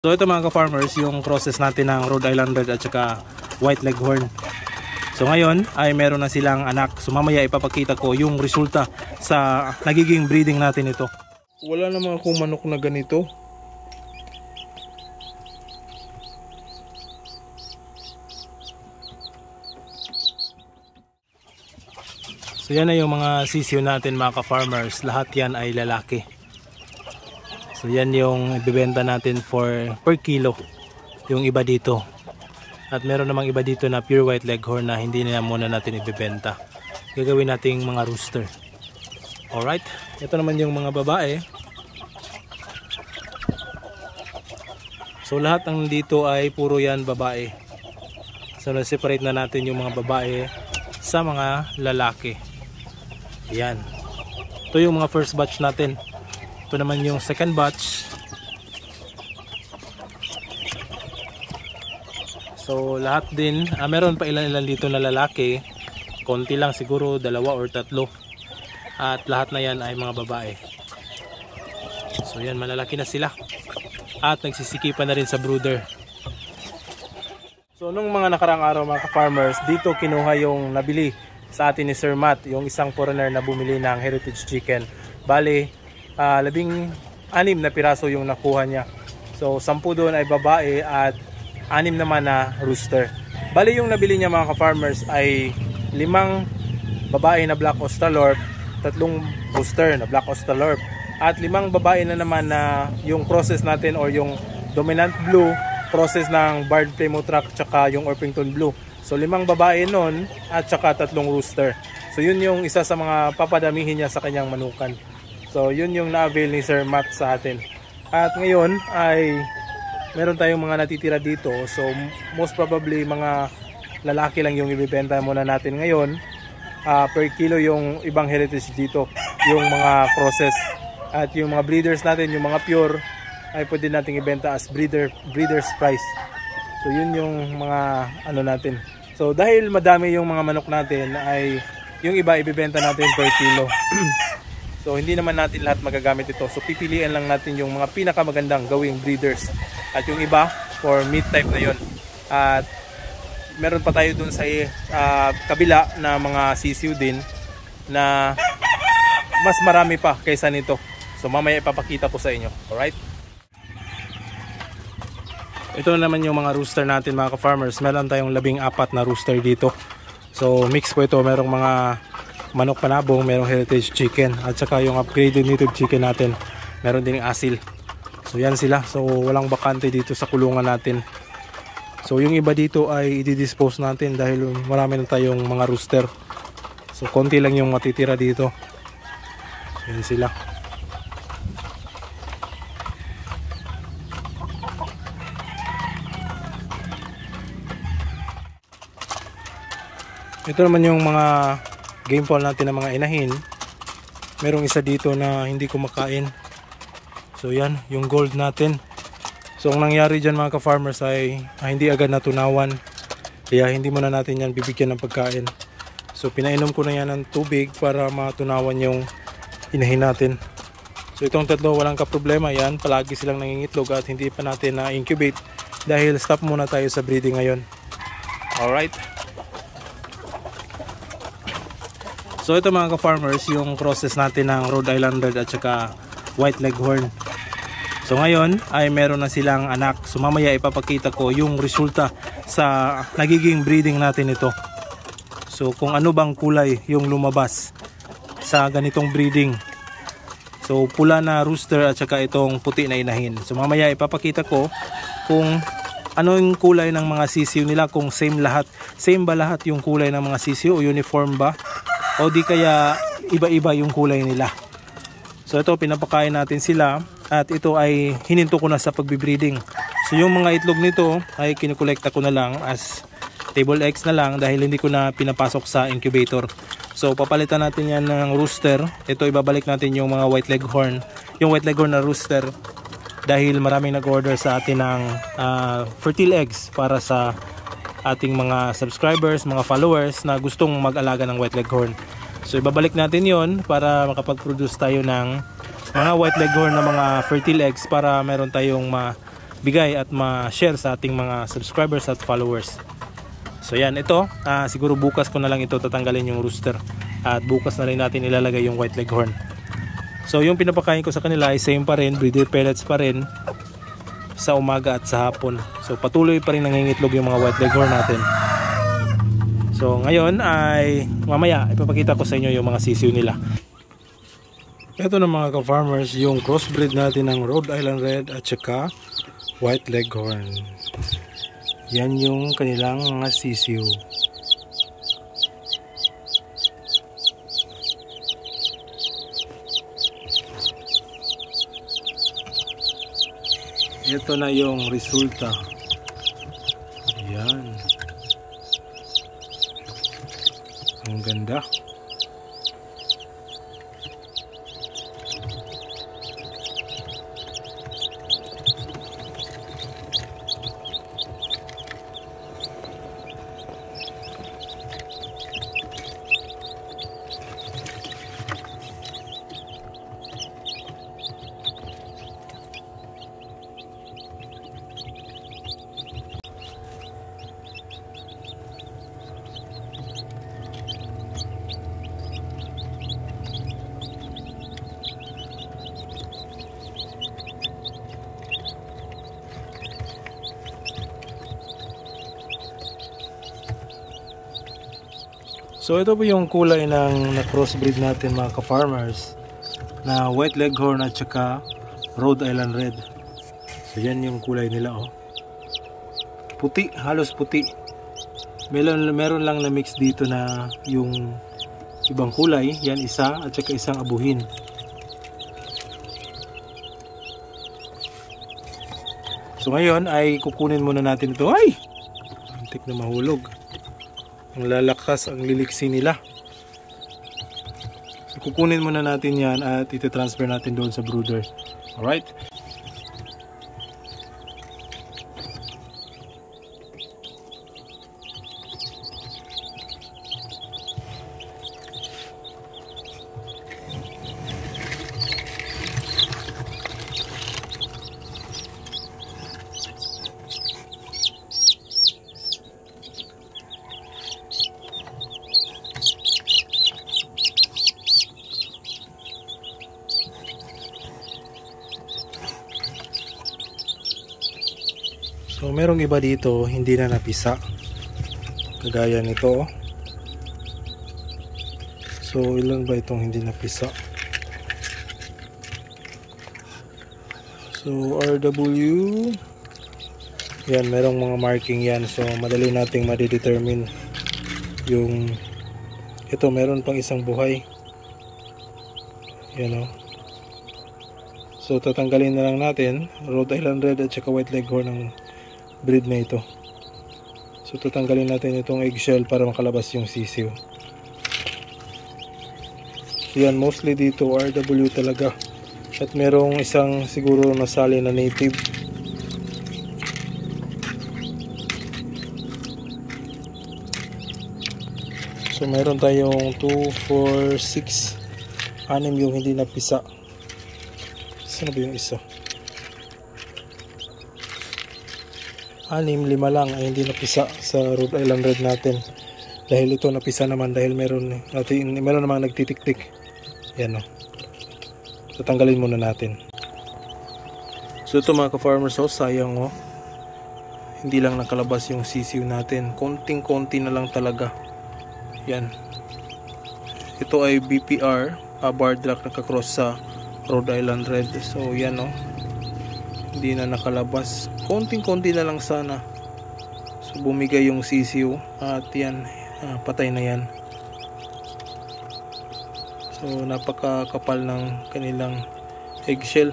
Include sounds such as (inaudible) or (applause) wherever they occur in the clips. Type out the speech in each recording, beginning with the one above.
So ito mga ka-farmers, yung process natin ng Rhode Island Red at saka White Leghorn. So ngayon ay meron na silang anak. So mamaya ipapakita ko yung resulta sa nagiging breeding natin ito. Wala namang akong manok na ganito. So yan na yung mga sisiyo natin mga ka-farmers. Lahat yan ay lalaki. So yan yung ibibenta natin for per kilo. Yung iba dito. At meron namang iba dito na pure white leghorn na hindi na muna natin ibibenta. Gagawin nating mga rooster. Alright. Ito naman yung mga babae. So lahat ng dito ay puro yan babae. So na-separate na natin yung mga babae sa mga lalaki. Yan. Ito yung mga first batch natin. Ito naman yung second batch. So lahat din, ah, meron pa ilan-ilan dito na lalaki. Konti lang siguro, dalawa or tatlo. At lahat na yan ay mga babae. So yan, malalaki na sila. At nagsisikipan na rin sa brooder. So nung mga nakarang araw mga ka-farmers, dito kinuha yung nabili sa atin ni Sir Matt, yung isang foreigner na bumili ng heritage chicken. Bali, uh, labing anim na piraso yung nakuha niya. So, sampu doon ay babae at anim naman na rooster. Bali, yung nabili niya mga ka-farmers ay limang babae na black australorp, tatlong rooster na black australorp, at limang babae na naman na yung process natin or yung dominant blue process ng barred plymouth rock tsaka yung orpington blue So limang babae nun at saka tatlong rooster. So yun yung isa sa mga papadamihin niya sa kanyang manukan. So yun yung na-avail ni Sir Matt sa atin. At ngayon ay meron tayong mga natitira dito. So most probably mga lalaki lang yung ibibenta muna natin ngayon. Uh, per kilo yung ibang heritage dito. Yung mga crosses. At yung mga breeders natin, yung mga pure ay pwede nating ibenta as breeder, breeder's price. So yun yung mga ano natin So dahil madami yung mga manok natin ay yung iba ibibenta natin per kilo. (clears throat) so hindi naman natin lahat magagamit ito. So pipilian lang natin yung mga pinakamagandang gawing breeders. At yung iba for meat type na yon. At meron pa tayo dun sa uh, kabila na mga sisiu din na mas marami pa kaysa nito. So mamaya ipapakita ko sa inyo. Alright? Ito naman yung mga rooster natin mga ka-farmers. Meron tayong labing apat na rooster dito. So mix po ito. Merong mga manok panabong, merong heritage chicken. At saka yung upgraded native chicken natin. Meron din asil. So yan sila. So walang bakante dito sa kulungan natin. So yung iba dito ay i-dispose natin dahil marami na tayong mga rooster. So konti lang yung matitira dito. So yan sila. ito naman yung mga game ball natin ng mga inahin. Merong isa dito na hindi kumakain. So yan yung gold natin. So ang nangyari dyan mga ka-farmers ay ah, hindi agad natunawan. Kaya hindi muna natin yan bibigyan ng pagkain. So pinainom ko na yan ng tubig para matunawan yung inahin natin. So itong tatlo walang ka problema yan. Palagi silang nangingitlog at hindi pa natin na incubate dahil stop muna tayo sa breeding ngayon. Alright So ito mga ka-farmers, yung process natin ng Rhode Island Red at saka White Leghorn. So ngayon ay meron na silang anak. So mamaya ipapakita ko yung resulta sa nagiging breeding natin ito. So kung ano bang kulay yung lumabas sa ganitong breeding. So pula na rooster at saka itong puti na inahin. So mamaya ipapakita ko kung ano yung kulay ng mga sisiw nila kung same lahat. Same ba lahat yung kulay ng mga sisiw o uniform ba? O di kaya iba-iba yung kulay nila. So ito pinapakain natin sila at ito ay hininto ko na sa pagbibreeding. So yung mga itlog nito ay kinukolekta ko na lang as table eggs na lang dahil hindi ko na pinapasok sa incubator. So papalitan natin yan ng rooster. Ito ibabalik natin yung mga white leghorn. Yung white leghorn na rooster dahil maraming nag-order sa atin ng uh, fertile eggs para sa ating mga subscribers, mga followers na gustong mag-alaga ng white leghorn. So ibabalik natin yon para makapag-produce tayo ng mga white leghorn na mga fertile eggs para meron tayong ma bigay at ma-share sa ating mga subscribers at followers. So yan, ito, ah, siguro bukas ko na lang ito tatanggalin yung rooster at bukas na rin natin ilalagay yung white leghorn. So yung pinapakain ko sa kanila ay same pa rin, breeder pellets pa rin sa umaga at sa hapon. So patuloy pa rin nangingitlog yung mga white leghorn natin. So ngayon ay mamaya ipapakita ko sa inyo yung mga sisiw nila. Ito na mga ka-farmers, yung crossbreed natin ng Rhode Island Red at saka White Leghorn. Yan yung kanilang mga sisiw. Ito na yung resulta. Yan. Ang ganda. So ito po yung kulay ng na-crossbreed natin mga ka-farmers na white leghorn at saka Rhode Island Red. So yan yung kulay nila oh. Puti, halos puti. Meron, meron lang na mix dito na yung ibang kulay, yan isa at saka isang abuhin. So ngayon ay kukunin muna natin ito. Ay! Antik na mahulog ang lalakas ang liliksi nila. Kukunin muna natin yan at iti-transfer natin doon sa brooder. Alright merong iba dito hindi na napisa. Kagaya nito. oh. So ilan ba itong hindi napisa? So RW Yan, merong mga marking yan. So madali nating ma-determine yung ito meron pang isang buhay. Yan oh. So tatanggalin na lang natin Rhode Island Red at saka White Leghorn ng breed na ito. So tatanggalin natin itong eggshell para makalabas yung sisiw. So yan mostly dito RW talaga. At merong isang siguro nasali na native. So meron tayong 2, 4, 6 anim yung hindi napisa. Saan ba yung isa? Anim, lima lang. Ay hindi napisa sa Rhode Island Red natin. Dahil ito napisa naman dahil meron natin, meron namang nagtitik-tik. Yan o tatanggalin muna natin. So ito mga ka-farmers oh, sayang oh. Hindi lang nakalabas yung sisiw natin. Konting konti na lang talaga. Yan. Ito ay BPR uh, bar drac nakakross sa Rhode Island Red. So yan oh hindi na nakalabas. Konting konti na lang sana. So bumigay yung sisiw. At yan ah, patay na yan. So napakakapal ng kanilang eggshell.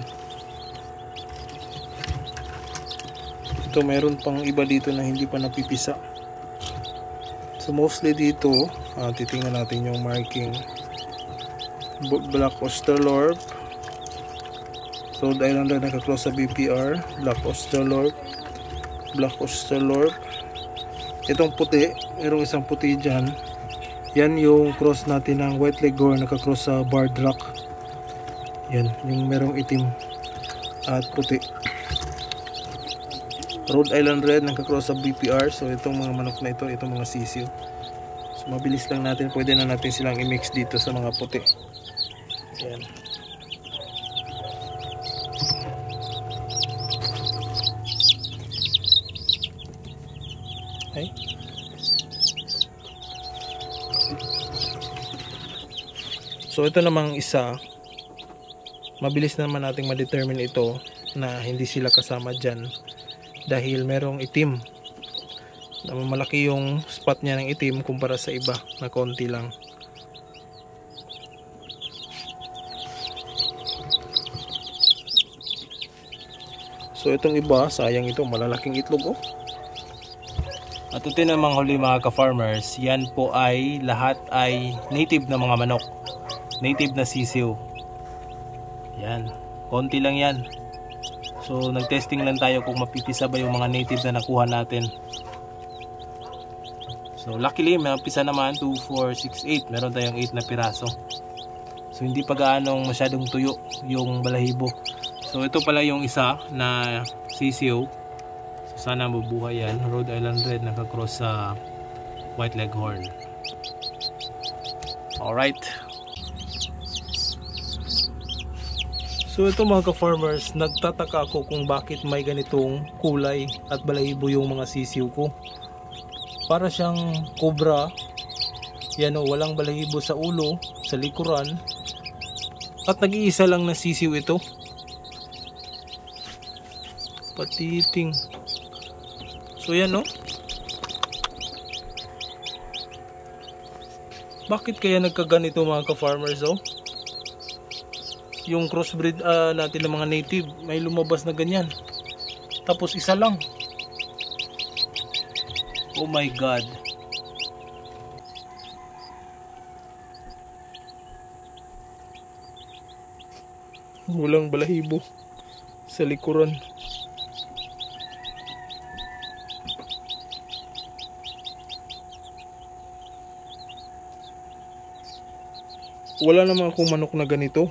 Ito meron pang iba dito na hindi pa napipisa. So mostly dito ah, titingnan natin yung marking. Black australorp So, lang na nakaklose sa BPR, Black Australorp, Black Australorp. Itong puti, mayroong isang puti dyan. Yan yung cross natin ng White Leghorn nakakross sa Barred Rock. Yan, yung merong itim at puti. Rhode Island Red nagka-cross sa BPR. So itong mga manok na ito, itong mga sisiw. So mabilis lang natin, pwede na natin silang i-mix dito sa mga puti. Yan. Okay. So ito namang isa, mabilis naman nating ma-determine ito na hindi sila kasama dyan dahil merong itim malaki yung spot niya ng itim kumpara sa iba na konti lang. So itong iba, sayang ito, malalaking itlog oh. At ito namang huli mga ka-farmers, yan po ay lahat ay native na mga manok. Native na sisiw. Yan. Konti lang yan. So nag-testing lang tayo kung mapipisa ba yung mga native na nakuha natin. So luckily may pisa naman 2, 4, 6, 8. Meron tayong 8 na piraso. So hindi pa gaanong masyadong tuyo yung balahibo. So ito pala yung isa na sisiw. Sana mabuhay yan. Rhode Island Red nakakross sa White Leghorn. Alright. So ito mga ka-farmers, nagtataka ako kung bakit may ganitong kulay at balahibo yung mga sisiw ko. Para siyang cobra. Yan o, walang balahibo sa ulo, sa likuran. At nag-iisa lang na sisiw ito. Patiting. So yan o. Bakit kaya nagkaganito mga ka-farmers oh? yung crossbreed ah, natin ng mga native may lumabas na ganyan tapos isa lang Oh my God. walang balahibo sa likuran wala naman akong manok na ganito